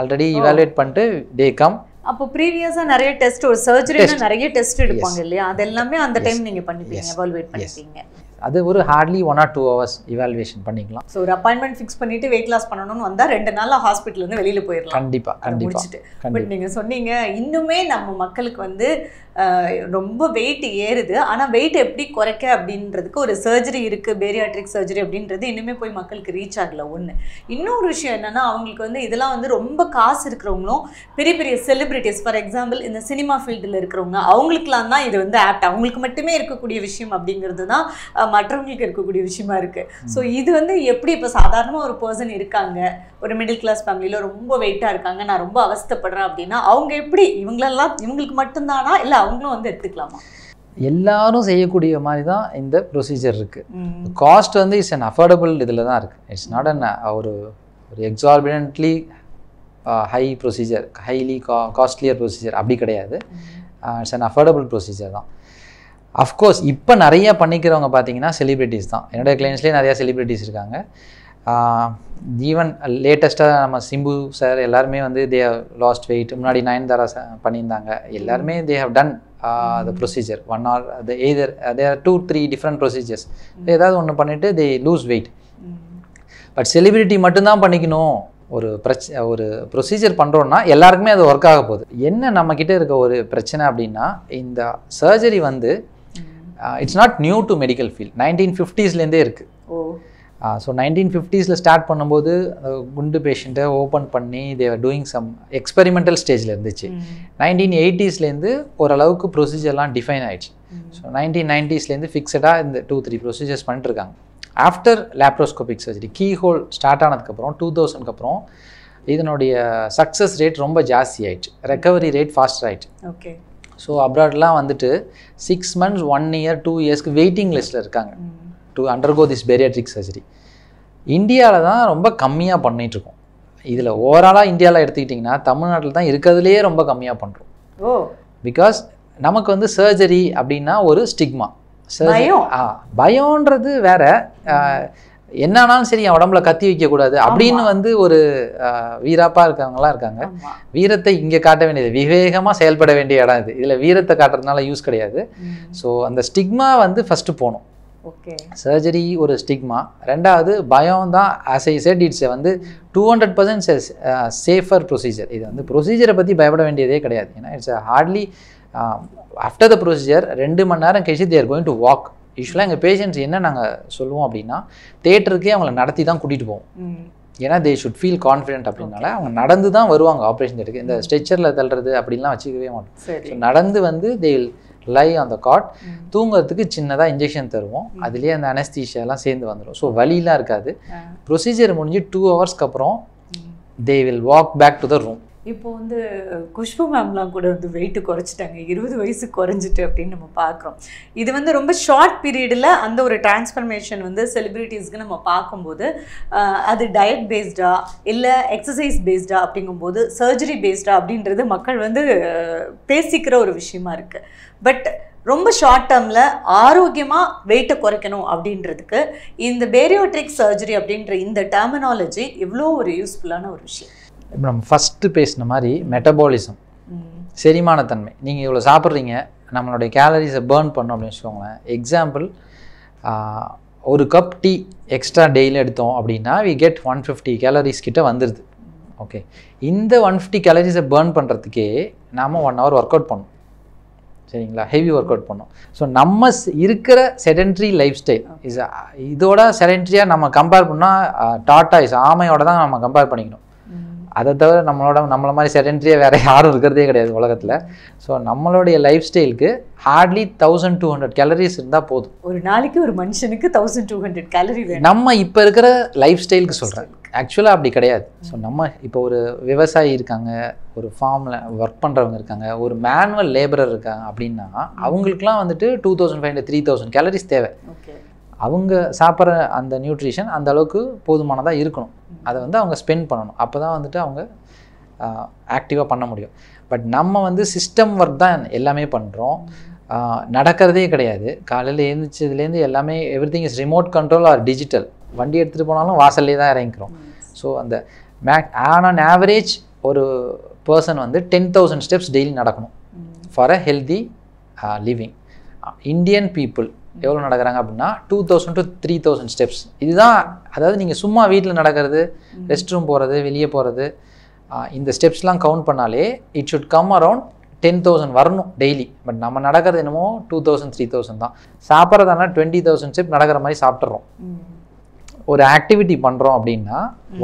already evaluate பண்ணிட்டு தே கம் அப்போ ப்ரீவியஸா நிறைய டெஸ்ட் ஒரு சர்ஜரினா நிறைய டெஸ்ட் எடுப்பாங்க இல்லையா? அது எல்லாமே அந்த டைம் நீங்க பண்ணிப்பீங்க எவால்வேட் பண்ணிப்பீங்க. அது ஒரு hardly one or two hours evaluation பண்ணிக்கலாம். ஸோ ஒரு அப்பாயின்மெண்ட் ஃபிக்ஸ் பண்ணிட்டு வெயிட் லாஸ் பண்ணணும்னு வந்தா ரெண்டு நாள்ல ஹாஸ்பிட்டல்ல இருந்து வெளியில போயிடலாம் கண்டிப்பாக கண்டிப்பாக முடிச்சுட்டு. பட் நீங்க சொன்னீங்க இன்னுமே நம்ம மக்களுக்கு வந்து ரொம்ப வெயிட் ஏறுது. ஆனா வெயிட் எப்படி குறைக்க அப்படின்றதுக்கு ஒரு சர்ஜரி இருக்கு. பேரியாட்ரிக் சர்ஜரி அப்படின்றது இன்னுமே போய் மக்களுக்கு ரீச் ஆகல ஒண்ணு. இன்னொரு விஷயம் என்னன்னா அவங்களுக்கு வந்து இதெல்லாம் வந்து ரொம்ப காசு இருக்கிறவங்களும் பெரிய பெரிய செலிபிரிட்டிஸ் ஃபார் எக்ஸாம்பிள் இந்த சினிமா ஃபீல்டில் இருக்கிறவங்க அவங்களுக்குலாம் தான் இது வந்து ஆப்ட் அவங்களுக்கு மட்டுமே இருக்கக்கூடிய விஷயம் அப்படிங்கிறது தான் மற்றவங்களுக்கு இருக்கக்கூடிய விஷயமா இருக்கு. ஸோ இது வந்து எப்படி இப்போ சாதாரணமாக ஒரு பர்சன் இருக்காங்க ஒரு மிடில் கிளாஸ் ஃபேமிலியில் ரொம்ப வெயிட்டாக இருக்காங்க நான் ரொம்ப அவஸ்தைப்படுறேன் அப்படின்னா அவங்க எப்படி? இவங்களெல்லாம் இவங்களுக்கு மட்டும்தானா? இல்லை அவங்களும் வந்து எடுத்துக்கலாமா? எல்லாரும் செய்யக்கூடிய மாதிரி தான் இந்த ப்ரொசீஜர் இருக்குது காஸ்ட் வந்து இட்ஸ் அன் அஃபோர்டபுள் இதில் தான் இருக்குது இட்ஸ் நாட் அன் ஒரு ஒரு எக்ஸார்பிடன்ட்லி ஹை ப்ரொசீஜர் ஹைலி கா காஸ்ட்லியர் ப்ரொசீஜர் அப்படி கிடையாது. இட்ஸ் அன் அஃபோர்டபுள் ப்ரொசீஜர் தான். அஃப்கோர்ஸ் இப்போ நிறைய பண்ணிக்கிறவங்க பார்த்தீங்கன்னா செலிபிரிட்டிஸ் தான். என்னோட கிளைண்ட்ஸ்லேயே நிறையா செலிபிரிட்டிஸ் இருக்காங்க. ஈவன் லேட்டஸ்ட்டாக நம்ம சிம்பு சார் எல்லாருமே வந்து தே லாஸ்ட் வெயிட் முன்னாடி நயன்தாரா பண்ணியிருந்தாங்க. எல்லாருமே they have done the procedure one or the either their two three different procedures ஏதாவது ஒன்று பண்ணிவிட்டு they lose weight but celebrity மட்டும்தான் பண்ணிக்கணும். ஒரு பிரச்ச ஒரு ப்ரொசீஜர் பண்ணுறோன்னா எல்லாருக்குமே அது ஒர்க் ஆக போகுது. என்ன நம்மக்கிட்ட இருக்க ஒரு பிரச்சனை அப்படின்னா இந்த சர்ஜரி வந்து it's not new to medical field nineteen ஃபிஃப்டீஸ்லேருந்தே இருக்குது ஸோ நைன்டீன் ஃபிஃப்டீஸில் ஸ்டார்ட் பண்ணும்போது குண்டு பேஷண்ட்டை ஓப்பன் பண்ணி தேவர் டூயிங் சம் எக்ஸ்பெரிமெண்டல் ஸ்டேஜில் இருந்துச்சு. நைன்டீன் எயிட்டிஸ்லேருந்து ஓரளவுக்கு ப்ரொசீஜர்லாம் டிஃபைன் ஆயிடுச்சு. ஸோ நைன்டீன் நைன்டிஸ்லேருந்து ஃபிக்ஸடாக இந்த டூ த்ரீ ப்ரொசீஜர்ஸ் பண்ணிட்டு இருக்காங்க after laparoscopic surgery key hole start ஆனதுக்கப்புறம் டூ தௌசண்ட்க்கு அப்புறம் இதனுடைய சக்ஸஸ் ரேட் ரொம்ப ஜாஸ்தி ஆயிடுச்சு. ரெக்கவரி ரேட் ஃபாஸ்டர் ஆயிடுச்சு. ஓகே ஸோ அப்ராட்லாம் வந்துட்டு six months one year two இயர்ஸ்க்கு வெயிட்டிங் லிஸ்ட்டில் இருக்காங்க. To undergo this bariatric surgery இந்தியாவில் தான் ரொம்ப கம்மியாக பண்ணிகிட்ருக்கோம் இதில் ஓவராலாக இந்தியாவில் எடுத்துக்கிட்டிங்கன்னா தமிழ்நாட்டில் தான் இருக்கிறதுலையே ரொம்ப கம்மியாக பண்ணுறோம் ஓ. பிகாஸ் நமக்கு வந்து சர்ஜரி அப்படின்னா ஒரு ஸ்டிக்மா பயம். ஆ பயம்ன்றது வேற. ஆஹ், என்ன ஆனாலும் சரி என் உடம்புல கத்தி வைக்கக்கூடாது அப்படின்னு வந்து ஒரு ஆஹ், வீராப்பா இருக்கவங்கலாம் இருக்காங்க. வீரத்தை இங்கே காட்ட வேண்டியது விவேகமாக செயல்பட வேண்டிய இடம் இது. இதில் வீரத்தை காட்டுறதுனால யூஸ் கிடையாது. ஸோ அந்த ஸ்டிக்மா வந்து ஃபஸ்ட்டு போகணும். ஓகே சர்ஜரி ஒரு ஸ்டிக்மா ரெண்டாவது பயம் தான் ஆஸ் ஐ செட் இட்ஸ் வந்து two hundred percent safer procedure இது வந்து ப்ரொசீஜரை பற்றி பயப்பட வேண்டியதே கிடையாது. ஏன்னா it's hardly after the procedure ரெண்டு மணி நேரம் கழிச்சு தேர் கோயிங் டு வாக் யூஸ்வலாக எங்கள் பேஷண்ட்ஸ் என்ன நாங்கள் சொல்லுவோம் அப்படின்னா தேட்டருக்கே அவங்கள நடத்தி தான் கூட்டிகிட்டு போவோம் ஏன்னா தே ஷுட் ஃபீல் கான்ஃபிடென்ட் அப்படின்னால அவங்க நடந்து தான் வருவாங்க ஆப்ரேஷன் தேட்டருக்கு இந்த ஸ்ட்ரெச்சரில் தள்ளுறது அப்படின்லாம் வச்சுக்கவே மாட்டோம். நடந்து வந்து தே லை அந்த காட் தூங்குறதுக்கு சின்னதாக இன்ஜெக்ஷன் தருவோம். அதுலேயே அந்த எல்லாம் சேர்ந்து வந்துடும் ஸோ வலிலாம் இருக்காது. ப்ரொசீஜர் முடிஞ்சு டூ ஹவர்ஸ்க்கு அப்புறம் they will walk back to the room இப்போ வந்து குஷ்பு மேம்லாம் கூட வந்து வெயிட்டு குறைச்சிட்டாங்க. இருபது வயசு குறைஞ்சிட்டு அப்படின்னு நம்ம பார்க்குறோம். இது வந்து ரொம்ப ஷார்ட் பீரியடில் அந்த ஒரு டிரான்ஸ்ஃபர்மேஷன் வந்து செலிப்ரிட்டிஸ்க்கு நம்ம பார்க்கும்போது அது டயட் பேஸ்டா இல்லை எக்ஸசைஸ் பேஸ்டா அப்படிங்கும்போது சர்ஜரி பேஸ்டா அப்படின்றது மக்கள் வந்து பேசிக்கிற ஒரு விஷயமா இருக்குது பட் ரொம்ப ஷார்ட் டேர்மில் ஆரோக்கியமாக வெயிட்டை குறைக்கணும் அப்படின்றதுக்கு இந்த பேரியோட்ரிக் சர்ஜரி அப்படின்ற இந்த டெர்மினாலஜி எவ்வளோ ஒரு யூஸ்ஃபுல்லான ஒரு விஷயம். இப்போ நம்ம ஃபஸ்ட்டு பேசின மாதிரி மெட்டபாலிசம் செரிமானத்தன்மை. நீங்கள் இவ்வளோ சாப்பிட்றீங்க நம்மளுடைய கேலரிஸை பேர்ன் பண்ணோம் அப்படின்னு வச்சுக்கோங்களேன். எக்ஸாம்பிள் ஒரு கப் டீ எக்ஸ்ட்ரா டெய்லி எடுத்தோம் அப்படின்னா we get one fifty calories கிட்ட வந்துடுது ஓகே இந்த ஒன் ஃபிஃப்டி கேலரிஸை பேர்ன் பண்ணுறதுக்கே நாம் ஒன் ஹவர் ஒர்க் அவுட் பண்ணணும் சரிங்களா? ஹெவி ஒர்க் அவுட் பண்ணோம். ஸோ நம்ம இருக்கிற செடென்ட்ரி லைஃப் ஸ்டைல் இஸ் இதோட செடென்ட்ரியாக நம்ம கம்பேர் பண்ணால் டாட்டா இஸ் ஆமையோட தான் நம்ம கம்பேர் பண்ணிக்கணும். அதை தவிர நம்மளோட நம்மள மாதிரி செடென்ட்ரியாக வேறு யாரும் இருக்கிறதே கிடையாது உலகத்தில். ஸோ நம்மளுடைய லைஃப் ஸ்டைலுக்கு hardly thousand two hundred calories இருந்தால் போதும். ஒரு நாளைக்கு ஒரு மனுஷனுக்கு தௌசண்ட் டூ ஹண்ட்ரட் கேலரி நம்ம இப்போ இருக்கிற லைஃப் ஸ்டைலுக்கு சொல்கிறேன் ஆக்சுவலாக அப்படி கிடையாது. ஸோ நம்ம இப்போ ஒரு விவசாயி இருக்காங்க ஒரு ஃபார்மில் ஒர்க் பண்ணுறவங்க இருக்காங்க ஒரு மேனுவல் லேபரர் இருக்காங்க அப்படின்னா அவங்களுக்குலாம் வந்துட்டு two thousand five hundred three thousand calories தேவை. ஓகே அவங்க சாப்பிட்ற அந்த நியூட்ரிஷன் அந்த அளவுக்கு போதுமானதாக இருக்கணும். அதை வந்து அவங்க ஸ்பெண்ட் பண்ணணும். அப்போ தான் வந்துட்டு அவங்க ஆக்டிவாக பண்ண முடியும். பட் நம்ம வந்து சிஸ்டம் ஒர்க் தான் எல்லாமே பண்ணுறோம் நடக்கிறதே கிடையாது. காலையில் எழுந்திரிச்சதுலேருந்து எல்லாமே everything is remote control or digital வண்டி எடுத்துகிட்டு போனாலும் வாசல்லே தான் இறங்கிக்கிறோம். ஸோ அந்த make on on average a person வந்து டென் தௌசண்ட் ஸ்டெப்ஸ் டெய்லி நடக்கணும். For a healthy living Indian people எவ்வளோ நடக்கிறாங்க அப்படின்னா two thousand to three thousand steps இதுதான் அதாவது நீங்கள் சும்மா வீட்டில் நடக்கிறது ரெஸ்ட் ரூம் போகிறது வெளியே போகிறது இந்த ஸ்டெப்ஸ்லாம் கவுண்ட் பண்ணாலே it should come around ten thousand வரணும் டெய்லி பட் நம்ம நடக்கிறது என்னமோ டூ தௌசண்ட் த்ரீ தௌசண்ட் தான். சாப்பிட்றதானா டுவெண்ட்டி தௌசண்ட் ஸ்டெப் நடக்கிற மாதிரி சாப்பிட்றோம் ஒரு ஆக்டிவிட்டி பண்ணுறோம் அப்படின்னா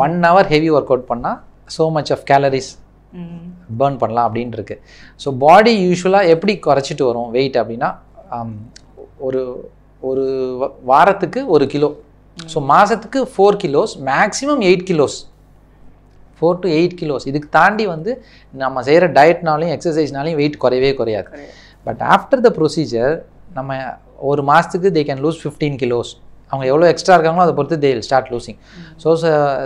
one hour heavy work out பண்ணால் so much of calories burn பண்ணலாம் அப்படின்னு இருக்கு. ஸோ பாடி யூஸ்வலாக எப்படி குறைச்சிட்டு வரும் வெயிட் அப்படின்னா ஒரு ஒரு வாரத்துக்கு ஒரு கிலோ. ஸோ மாதத்துக்கு four kilos maximum eight kilos four to eight kilos இதுக்கு தாண்டி வந்து நம்ம செய்கிற டயட்னாலையும் எக்ஸசைஸ்னாலையும் வெயிட் குறையவே குறையாது. பட் ஆஃப்டர் த ப்ரொசீஜர் நம்ம ஒரு மாதத்துக்கு they can lose fifteen kilos அவங்க எவ்வளோ எக்ஸ்ட்ரா இருக்காங்களோ அதை பொறுத்து தே ஸ்டார்ட் லூசிங் ஸோ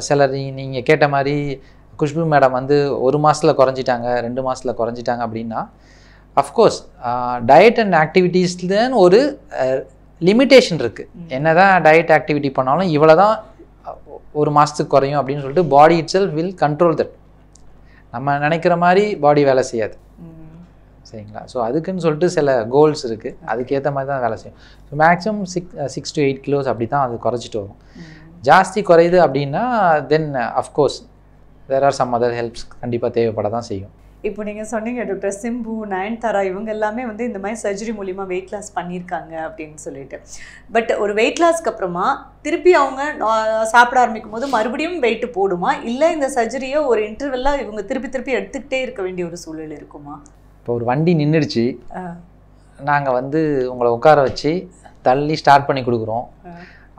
சிலர் நீங்கள் கேட்ட மாதிரி குஷ்பு மேடம் வந்து ஒரு மாதத்தில் குறைஞ்சிட்டாங்க ரெண்டு மாதத்தில் குறைஞ்சிட்டாங்க அப்படின்னா அஃப்கோர்ஸ் டயட் அண்ட் ஆக்டிவிட்டீஸ்லன்னு ஒரு லிமிட்டேஷன் இருக்குது என்ன தான் டயட் ஆக்டிவிட்டி பண்ணாலும் இவ்வளோ தான் ஒரு மாதத்துக்கு குறையும் அப்படின்னு சொல்லிட்டு body itself will control that நம்ம நினைக்கிற மாதிரி பாடி வேலை செய்யாது. சரிங்களா? ஸோ அதுக்குன்னு சொல்லிட்டு சில கோல்ஸ் இருக்குது அதுக்கேற்ற மாதிரி தான் வேலை செய்யும். So maximum six six to eight kilos அப்படி தான் அது குறைச்சிட்டு வரும். ஜாஸ்தி குறையுது அப்படின்னா then of course there are some other helps கண்டிப்பாக தேவைப்பட தான் செய்யும். இப்போ நீங்கள் சொன்னீங்க டாக்டர் சிம்பு நயன்தாரா இவங்க எல்லாமே வந்து இந்த மாதிரி சர்ஜரி மூலிமா வெயிட் லாஸ் பண்ணியிருக்காங்க அப்படின்னு சொல்லிட்டு. பட் ஒரு வெயிட் லாஸ்க்கு அப்புறமா திருப்பி அவங்க சாப்பிட ஆரம்பிக்கும் போது மறுபடியும் வெயிட் போடுமா? இல்லை இந்த சர்ஜரியை ஒரு இன்டர்வெல்லாம் இவங்க திருப்பி திருப்பி எடுத்துக்கிட்டே இருக்க வேண்டிய ஒரு சூழல் இருக்குமா? இப்போ ஒரு வண்டி நின்றுடுச்சு நாங்கள் வந்து உங்களை உட்கார வச்சு தள்ளி ஸ்டார்ட் பண்ணி கொடுக்குறோம்.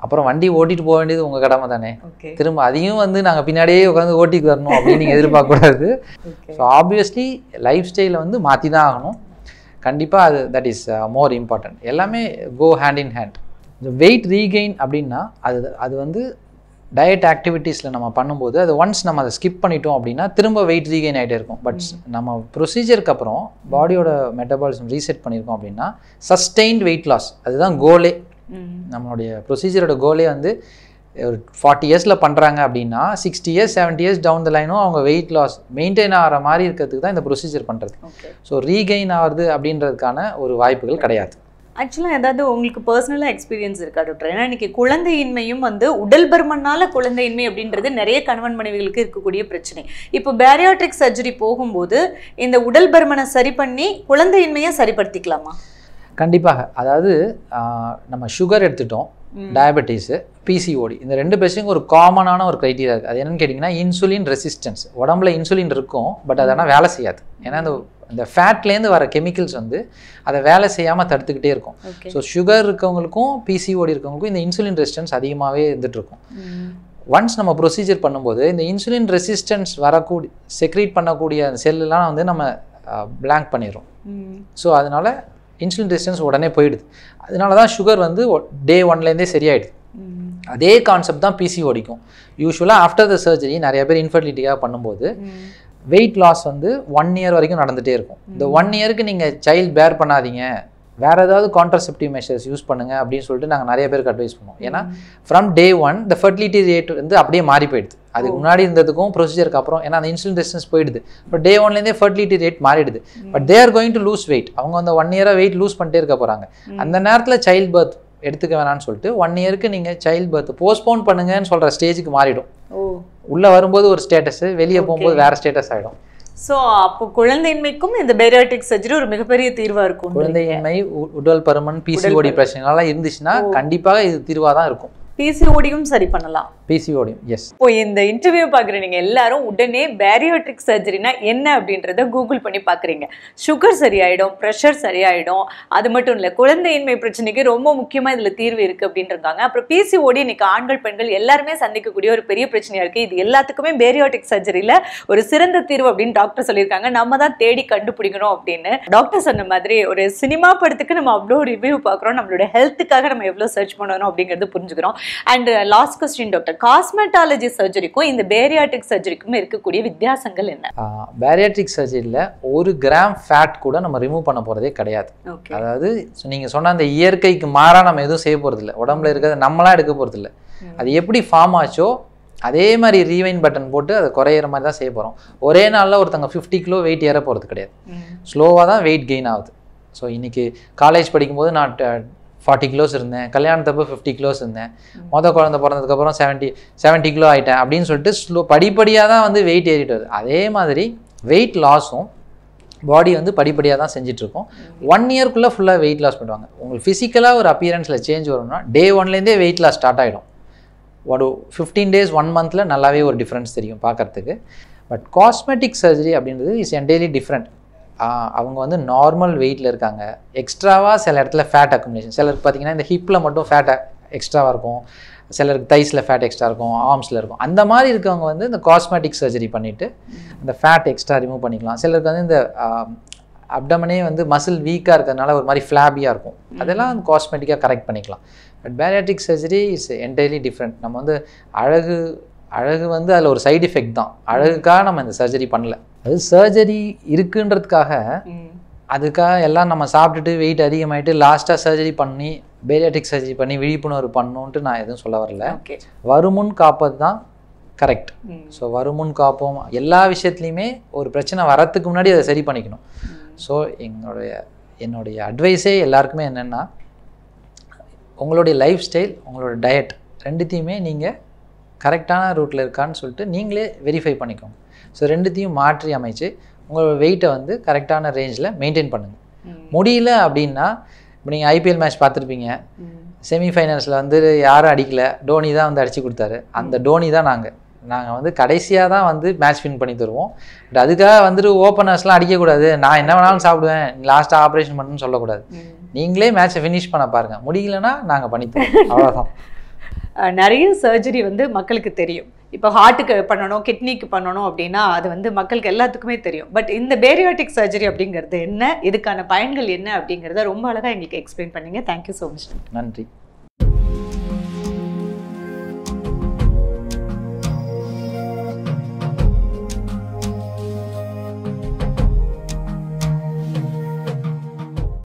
அப்புறம் வண்டி ஓட்டிட்டு போக வேண்டியது உங்கள் கடமை தானே. திரும்ப அதையும் வந்து நாங்கள் பின்னாடியே உட்காந்து ஓட்டிட்டு வரணும் அப்படின்னு நீங்கள் எதிர்பார்க்கக்கூடாது. ஸோ ஆப்வியஸ்லி லைஃப் ஸ்டைலை வந்து மாற்றி தான் ஆகணும். கண்டிப்பாக அது தட் இஸ் மோர் இம்பார்ட்டன்ட் எல்லாமே கோ ஹேண்ட் இன் ஹேண்ட் இந்த வெயிட் ரீகெயின் அப்படின்னா அது அது வந்து டயட் ஆக்டிவிட்டீஸில் நம்ம பண்ணும்போது அது ஒன்ஸ் நம்ம அதை ஸ்கிப் பண்ணிட்டோம் அப்படின்னா திரும்ப வெயிட் ரீகெயின் ஆகிட்டே இருக்கும். பட் நம்ம ப்ரொசீஜருக்கு அப்புறம் பாடியோட மெட்டபாலிசம் ரீசெட் பண்ணியிருக்கோம் அப்படின்னா சஸ்டெயின்ட் வெயிட் லாஸ் அதுதான் கோலே நம்மளுடைய ப்ரொசீஜரோட கோலே வந்து ஒரு ஃபார்ட்டி இயர்ஸில் பண்ணுறாங்க அப்படின்னா sixty years seventy years down the லைனும் அவங்க வெயிட் லாஸ் மெயின்டைன் ஆகிற மாதிரி இருக்கிறதுக்கு தான் இந்த ப்ரொசீஜர் பண்ணுறது ஸோ ரீகெயின் ஆகுது அப்படின்றதுக்கான ஒரு வாய்ப்புகள் கிடையாது. ஆக்சுவலாக ஏதாவது உங்களுக்கு பர்சனலாக எக்ஸ்பீரியன்ஸ் இருக்கா டாக்டர் ஏன்னா இன்னைக்கு குழந்தையின்மையும் வந்து உடல் பருமனால குழந்தையின்மை அப்படின்றது நிறைய கணவன் மனைவிகளுக்கு இருக்கக்கூடிய பிரச்சனை. இப்போ பேரியாட்ரிக் சர்ஜரி போகும்போது இந்த உடல் பருமனை சரி பண்ணி குழந்தையின்மையை சரிப்படுத்திக்கலாமா? கண்டிப்பாக. அதாவது நம்ம சுகர் எடுத்துட்டோம் டயபெட்டிஸு பிசிஓடி இந்த ரெண்டு பேருக்கும் ஒரு காமனான ஒரு க்ரைட்டீரியா இருக்குது அது என்னன்னு கேட்டிங்கன்னா இன்சுலின் ரெசிஸ்டன்ஸ் உடம்புல இன்சுலின் இருக்கும் பட் அது ஆனால் வேலை செய்யாது. ஏன்னா அந்த இந்த ஃபேட்லேருந்து வர கெமிக்கல்ஸ் வந்து அதை வேலை செய்யாமல் தடுத்துக்கிட்டே இருக்கும். ஸோ சுகர் இருக்கவங்களுக்கும் பிசிஓடி இருக்கவங்களுக்கும் இந்த இன்சுலின் ரெசிஸ்டன்ஸ் அதிகமாகவே இருந்துட்டு இருக்கும் ஒன்ஸ் நம்ம ப்ரொசீஜர் பண்ணும்போது இந்த இன்சுலின் ரெசிஸ்டன்ஸ் வரக்கூடிய செக்ரீட் பண்ணக்கூடிய செல்லாம் வந்து நம்ம blank பண்ணிடுறோம் ஸோ அதனால இன்சுலின் ரெசிஸ்டன்ஸ் உடனே போயிடுது. அதனால தான் சுகர் வந்து டே ஒன்லேருந்தே சரியாயிடுது. அதே கான்செப்ட் தான் பிசிஓடிக்கும் யூஸ்வலாக ஆஃப்டர் த சர்ஜரி நிறைய பேர் இன்ஃபர்டிலிட்டியாக பண்ணும்போது வெயிட் லாஸ் வந்து ஒன் இயர் வரைக்கும் நடந்துகிட்டே இருக்கும். இந்த ஒன் இயருக்கு நீங்கள் சைல்ட் பேர் பண்ணாதீங்க. வேற ஏதாவது கான்ட்ரசெப்டிவ் மெஷர்ஸ் யூஸ் பண்ணுங்க அப்படின்னு சொல்லிட்டு நாங்கள் நிறைய பேருக்கு அட்வைஸ் பண்ணுவோம். ஏன்னா ஃப்ரம் டே ஒன் இந்த ஃபர்டிலிட்டி ரேட் வந்து அப்படியே மாறி போயிடுது. அதுக்கு முன்னாடி இருந்ததுக்கும் ப்ரொசீஜருக்கு அப்புறம் ஏன்னா அந்த இன்சுலின் ரெசிஸ்டன்ஸ் போயிடுது. பட் டே ஒன்லேருந்தே ஃபர்டிலிட்டி ரேட் மாறிடுது. But they are going to lose weight அவங்க அந்த ஒன் இயராக வெயிட் லூஸ் பண்ணிட்டே இருக்க போகிறாங்க அந்த நேரத்தில் சைல்ட் பர்த் எடுத்துக்க வேணாம்னு சொல்லிட்டு ஒன் இயருக்கு நீங்கள் சைல்ட் பர்த் போஸ்ட்போன் பண்ணுங்கன்னு சொல்கிற ஸ்டேஜுக்கு மாறிடும். உள்ளே வரும்போது ஒரு ஸ்டேட்டஸ் வெளியே போகும்போது வேற ஸ்டேட்டஸ் ஆகிடும் ஸோ அப்போ குழந்தையின்மைக்கும் இந்த பேரியாட்டிக் சர்ஜரி ஒரு மிகப்பெரிய தீர்வா இருக்கும். குழந்தையின்மை உடல் பருமன் பிசிஓடி பிரச்சனைலாம் இருந்துச்சுன்னா கண்டிப்பாக இது தீர்வாக தான் இருக்கும். பிசிஓடியும் சரி பண்ணலாம். பிசிஓடி எஸ் இப்போ இந்த இன்டர்வியூ பார்க்குற நீங்க எல்லாரும் உடனே பேரியாட்ரிக் சர்ஜரினா என்ன அப்படின்றத கூகுள் பண்ணி பார்க்குறீங்க. சுகர் சரியாயிடும் ப்ரெஷர் சரியாயிடும். அது மட்டும் இல்லை குழந்தையின்மை பிரச்சனைக்கு ரொம்ப முக்கியமா இதுல தீர்வு இருக்கு அப்படின்றாங்க அப்புறம் பிசிஓடி இன்னைக்கு ஆண்கள் பெண்கள் எல்லாருமே சந்திக்கக்கூடிய ஒரு பெரிய பிரச்சனையா இருக்கு. இது எல்லாத்துக்குமே பேரியாட்டிக் சர்ஜரியில ஒரு சிறந்த தீர்வு அப்படின்னு டாக்டர் சொல்லியிருக்காங்க. நம்ம தான் தேடி கண்டுபிடிக்கணும் அப்படின்னு. டாக்டர் சொன்ன மாதிரி ஒரு சினிமா படத்துக்கு நம்ம அவ்வளோ ரிவ்யூ பார்க்குறோம். நம்மளோட ஹெல்த்துக்காக நம்ம எவ்வளோ சர்ச் பண்ணணும் அப்படிங்கிறது புரிஞ்சுக்கிறோம். And last question doctor cosmetology சர்ஜரிக்கும் இந்த பேரியாட்ரிக் சர்ஜரிக்கும் இருக்கக்கூடிய வித்தியாசங்கள் என்ன? பேரியாட்ரிக் சர்ஜரியில் ஒரு கிராம் ஃபேட் கூட நம்ம ரிமூவ் பண்ண போகிறதே கிடையாது. அதாவது நீங்கள் சொன்ன அந்த இயற்கைக்கு மாறாக நம்ம எதுவும் செய்ய போகிறதில்ல உடம்புல இருக்கிறத நம்மளாம் எடுக்க போகிறதில்ல அது எப்படி ஃபார்ம் ஆச்சோ அதே மாதிரி ரீவைன் பட்டன் போட்டு அதை குறையிற மாதிரி தான் செய்ய போகிறோம் ஒரே நாளில் ஒருத்தங்க ஃபிஃப்டி கிலோ வெயிட் ஏற போகிறது கிடையாது. ஸ்லோவாக தான் வெயிட் கெயின் ஆகுது. ஸோ இன்னைக்கு காலேஜ் படிக்கும்போது நான் ஃபார்ட்டி கிலோஸ் இருந்தேன். கல்யாணத்தப்போ ஃபிஃப்டி கிலோஸ் இருந்தேன். மொதல் குழந்தை பிறந்ததுக்கப்புறம் செவன்ட்டி செவன்ட்டி கிலோ ஆயிட்டேன் அப்படின்னு சொல்லிட்டு ஸ்லோ படிப்படியாக தான் வந்து வெயிட் ஏறிட்டு வருது. அதே மாதிரி வெயிட் லாஸும் பாடி வந்து படிப்படியாக தான் செஞ்சுட்டு இருக்கோம் ஒன் இயர்க்குள்ளே ஃபுல்லாக வெயிட் லாஸ் பண்ணுவாங்க. உங்களுக்கு ஃபிசிக்கலாக ஒரு அப்பியரன்ஸில் சேஞ்ச் வரும்னா டே ஒன்லேருந்தே வெயிட் லாஸ் ஸ்டார்ட் ஆகிடும் ஒரு ஃபிஃப்டீன் டேஸ் ஒன் மந்தில் நல்லாவே ஒரு டிஃப்ரென்ஸ் தெரியும் பார்க்கறதுக்கு. பட் காஸ்மெட்டிக் சர்ஜரி அப்படின்றது இஸ் என்டையர்லி டிஃப்ரெண்ட் அவங்க வந்து நார்மல் வெயிட்டில் இருக்காங்க. எக்ஸ்ட்ராவாக சில இடத்துல ஃபேட் அக்குமுலேஷன் சிலருக்கு பார்த்தீங்கன்னா இந்த ஹிப்பில் மட்டும் ஃபேட் எக்ஸ்ட்ராவாக இருக்கும். சிலருக்கு தைஸில் ஃபேட் எக்ஸ்ட்ரா இருக்கும் ஆர்ம்ஸில் இருக்கும். அந்த மாதிரி இருக்கவங்க வந்து இந்த காஸ்மெட்டிக் சர்ஜரி பண்ணிவிட்டு அந்த ஃபேட் எக்ஸ்ட்ரா ரிமூவ் பண்ணிக்கலாம். சிலருக்கு வந்து இந்த அப்டமனே வந்து மசில் வீக்காக இருக்கிறதுனால ஒரு மாதிரி ஃப்ளாபியாக இருக்கும். அதெல்லாம் காஸ்மெட்டிக்காக கரெக்ட் பண்ணிக்கலாம். But bariatric surgery is entirely different நம்ம வந்து அழகு அழகு வந்து அதில் ஒரு சைடு எஃபெக்ட் தான். அழகுக்காக நம்ம இந்த சர்ஜரி பண்ணல. அது சர்ஜரி இருக்குன்றதுக்காக அதுக்காக எல்லாம் நம்ம சாப்பிட்டுட்டு வெயிட் அதிகமாயிட்டு லாஸ்ட்டாக சர்ஜரி பண்ணி பேரியாட்ரிக் சர்ஜரி பண்ணி விழிப்புணர்வு பண்ணணுன்ட்டு நான் எதுவும் சொல்ல வரல. வருமுன் காப்பது தான் கரெக்ட் ஸோ வருமுன் காப்போம். எல்லா விஷயத்துலையுமே ஒரு பிரச்சனை வரத்துக்கு முன்னாடி அதை சரி பண்ணிக்கணும். ஸோ எங்களுடைய என்னுடைய அட்வைஸே எல்லாருக்குமே என்னென்னா உங்களுடைய லைஃப் ஸ்டைல் உங்களோட டயட் ரெண்டுத்தையுமே நீங்கள் கரெக்டான ரூட்டில் இருக்கான்னு சொல்லிட்டு நீங்களே வெரிஃபை பண்ணிக்கோங்க. ஸோ ரெண்டுத்தையும் மாற்றி அமைச்சு உங்களோட வெயிட்டை வந்து கரெக்டான ரேஞ்சில் மெயின்டைன் பண்ணுங்கள் முடியல அப்படின்னா இப்போ நீங்கள் ஐபிஎல் மேட்ச் பார்த்துருப்பீங்க. செமிஃபைனல்ஸில் வந்து யாரும் அடிக்கல. டோனி தான் வந்து அடிச்சு கொடுத்தாரு. அந்த டோனி தான் நாங்கள் நாங்கள் வந்து கடைசியாக தான் வந்து மேட்ச் வின் பண்ணி தருவோம். பட் அதுக்காக வந்துட்டு ஓப்பனர்ஸ்லாம் அடிக்கக்கூடாது. நான் என்ன வேணாலும் சாப்பிடுவேன். லாஸ்ட்டாக ஆப்ரேஷன் பண்ணுன்னு சொல்லக்கூடாது. நீங்களே மேட்ச்சை ஃபினிஷ் பண்ண பாருங்கள் முடியலன்னா நாங்கள் பண்ணித்தரோம் அவ்வளோதான் [laughs] நிறைய சர்ஜரி வந்து மக்களுக்கு தெரியும். இப்போ ஹார்ட்டுக்கு பண்ணணும் கிட்னிக்கு பண்ணணும் அப்படின்னா அது வந்து மக்களுக்கு எல்லாத்துக்குமே தெரியும். பட் இந்த பேரியாட்டிக் சர்ஜரி அப்படிங்கிறது என்ன இதுக்கான பயன்கள் என்ன அப்படிங்கிறத ரொம்ப அழகாக எங்களுக்கு எக்ஸ்பிளைன் பண்ணீங்க. தேங்க்யூ ஸோ மச் நன்றி.